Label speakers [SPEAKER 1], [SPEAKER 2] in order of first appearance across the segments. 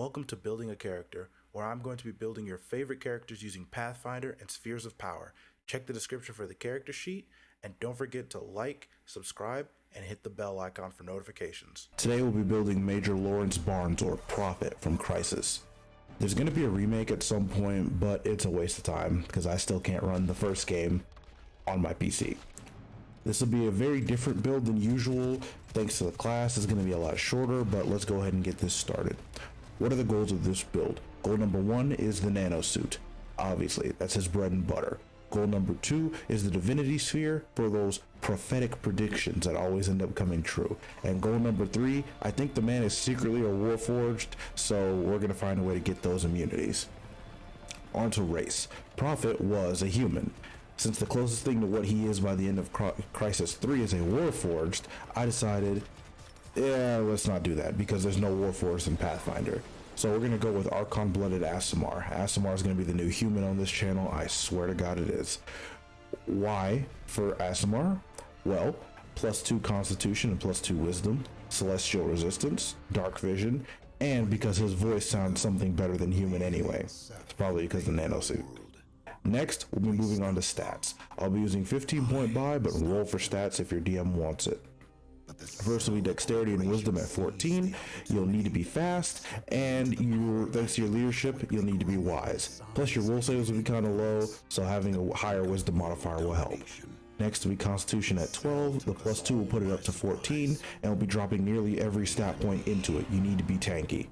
[SPEAKER 1] Welcome to Building a Character, where I'm going to be building your favorite characters using Pathfinder and Spheres of Power. Check the description for the character sheet, and don't forget to like, subscribe, and hit the bell icon for notifications. Today we'll be building Major Lawrence Barnes, or Prophet, from Crysis. There's going to be a remake at some point, but it's a waste of time because I still can't run the first game on my PC. This will be a very different build than usual. Thanks to the class, it's going to be a lot shorter, but let's go ahead and get this started. What are the goals of this build? Goal number one is the nano suit. Obviously, that's his bread and butter. Goal number two is the divinity sphere for those prophetic predictions that always end up coming true. And goal number three, I think the man is secretly a warforged, so we're gonna find a way to get those immunities. On to race. Prophet was a human. Since the closest thing to what he is by the end of Crysis 3 is a warforged, I decided yeah, let's not do that because there's no Warforged in Pathfinder. So we're gonna go with Archon Blooded Aasimar. Aasimar is gonna be the new human on this channel. I swear to God it is. Why for Aasimar? Well, plus two Constitution and plus two Wisdom, Celestial Resistance, Dark Vision, and because his voice sounds something better than human anyway. It's probably because the nanosuit. Next, we'll be moving on to stats. I'll be using 15 point buy, but roll for stats if your DM wants it. First will be dexterity and wisdom at 14. You'll need to be fast, and you, thanks to your leadership, you'll need to be wise. Plus, your will saves will be kind of low, so having a higher wisdom modifier will help. Next will be Constitution at 12. The plus 2 will put it up to 14, and will be dropping nearly every stat point into it. You need to be tanky.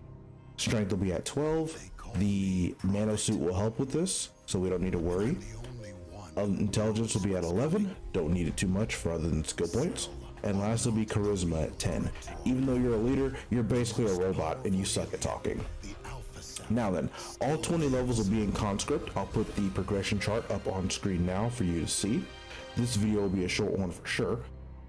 [SPEAKER 1] Strength will be at 12. The nano suit will help with this, so we don't need to worry. Um, intelligence will be at 11. Don't need it too much for other than skill points and last will be charisma at 10. Even though you're a leader, you're basically a robot and you suck at talking. Now then, all 20 levels will be in conscript. I'll put the progression chart up on screen now for you to see. This video will be a short one for sure,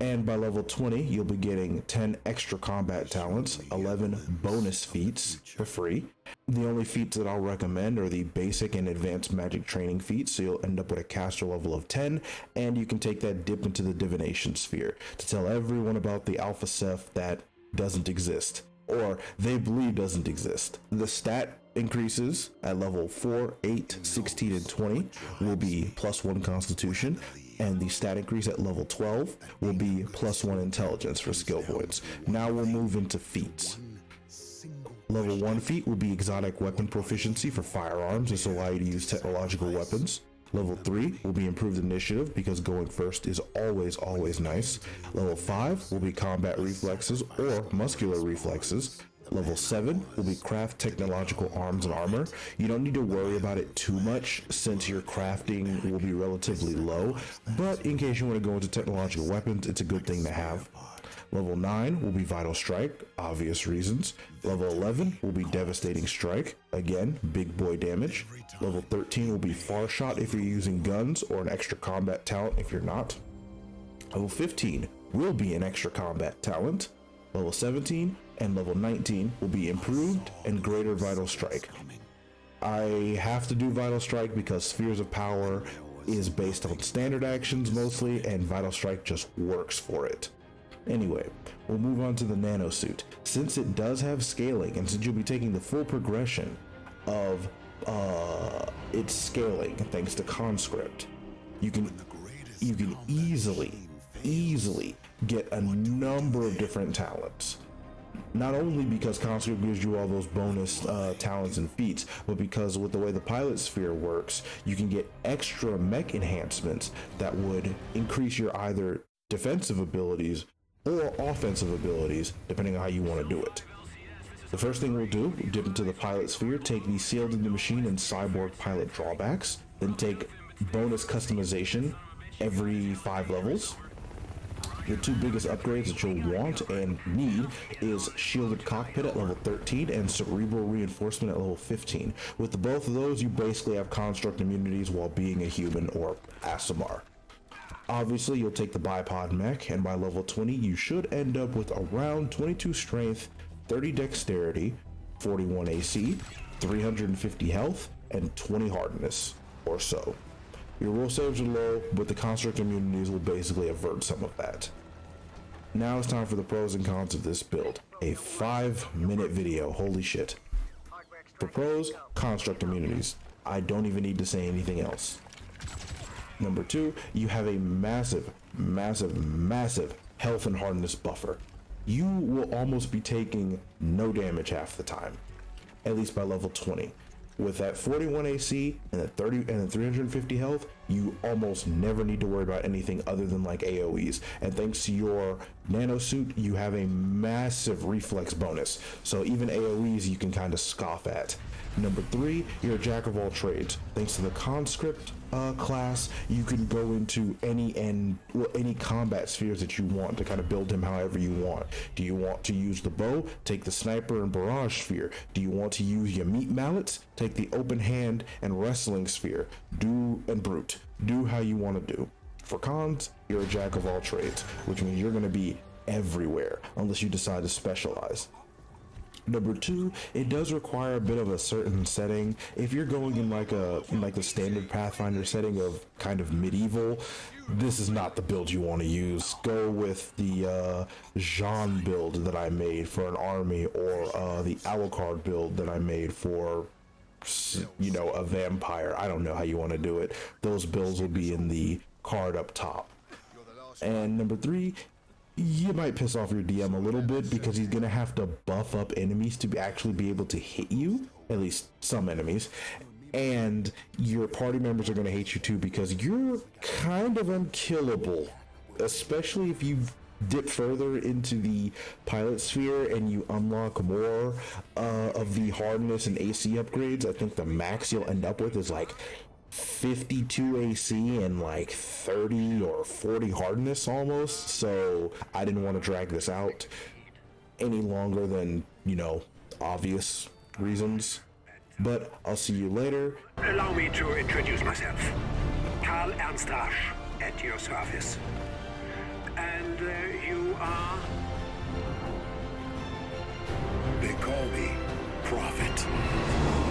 [SPEAKER 1] and by level 20, you'll be getting 10 extra combat talents, 11 bonus feats for free. The only feats that I'll recommend are the basic and advanced magic training feats, so you'll end up with a caster level of 10, and you can take that dip into the divination sphere to tell everyone about the alpha Ceph that doesn't exist, or they believe doesn't exist. The stat increases at level 4, 8, 16, and 20 will be plus 1 constitution and the stat increase at level 12 will be plus one intelligence for skill points. Now we'll move into feats. Level 1 feat will be exotic weapon proficiency for firearms. This will allow you to use technological weapons. Level 3 will be improved initiative because going first is always, always nice. Level 5 will be combat reflexes or muscular reflexes. Level 7 will be craft technological arms and armor. You don't need to worry about it too much since your crafting will be relatively low, but in case you want to go into technological weapons, it's a good thing to have. Level 9 will be Vital Strike, obvious reasons. Level 11 will be Devastating Strike, again, big boy damage. Level 13 will be Far Shot if you're using guns or an extra combat talent if you're not. Level 15 will be an extra combat talent. Level 17 and level 19 will be improved and greater vital strike. I have to do vital strike because spheres of power is based on standard actions mostly and vital strike just works for it. Anyway, we'll move on to the nano suit. Since it does have scaling and since you'll be taking the full progression of uh, its scaling thanks to conscript, you can you can easily easily get a number of different talents not only because Conscript gives you all those bonus uh, talents and feats, but because with the way the pilot sphere works, you can get extra mech enhancements that would increase your either defensive abilities or offensive abilities, depending on how you want to do it. The first thing we'll do, dip into the pilot sphere, take the sealed in the machine and cyborg pilot drawbacks, then take bonus customization every five levels, the two biggest upgrades that you'll want and need is Shielded Cockpit at level 13 and Cerebral Reinforcement at level 15. With both of those, you basically have construct immunities while being a human or Aasimar. Obviously, you'll take the bipod mech, and by level 20, you should end up with around 22 strength, 30 dexterity, 41 AC, 350 health, and 20 hardness, or so. Your will saves are low, but the construct immunities will basically avert some of that. Now it's time for the pros and cons of this build. A five minute video, holy shit. For pros, construct immunities. I don't even need to say anything else. Number two, you have a massive, massive, massive health and hardness buffer. You will almost be taking no damage half the time, at least by level 20. With that 41 AC and that 30 and the 350 health, you almost never need to worry about anything other than like AoEs. And thanks to your nano suit, you have a massive reflex bonus. So even AoEs you can kind of scoff at. Number three, you're a jack of all trades. Thanks to the conscript uh, class, you can go into any and well, any combat spheres that you want to kind of build him however you want. Do you want to use the bow? Take the sniper and barrage sphere. Do you want to use your meat mallets? Take the open hand and wrestling sphere. Do and brute. Do how you want to do. For cons, you're a jack of all trades, which means you're going to be everywhere unless you decide to specialize. Number two, it does require a bit of a certain setting. If you're going in like a in like the standard Pathfinder setting of kind of medieval, this is not the build you want to use. Go with the uh, Jean build that I made for an army, or uh, the Alucard build that I made for you know a vampire. I don't know how you want to do it. Those bills will be in the card up top. And number three, you might piss off your DM a little bit because he's gonna have to buff up enemies to actually be able to hit you. At least some enemies. And your party members are gonna hate you too because you're kind of unkillable. Especially if you dip further into the pilot sphere and you unlock more uh, of the hardness and AC upgrades. I think the max you'll end up with is like 52 AC and like 30 or 40 hardness almost. So I didn't want to drag this out any longer than, you know, obvious reasons. But I'll see you later.
[SPEAKER 2] Allow me to introduce myself. Karl Ernst Rasch, at your service. And uh, you are?
[SPEAKER 3] They call me Prophet.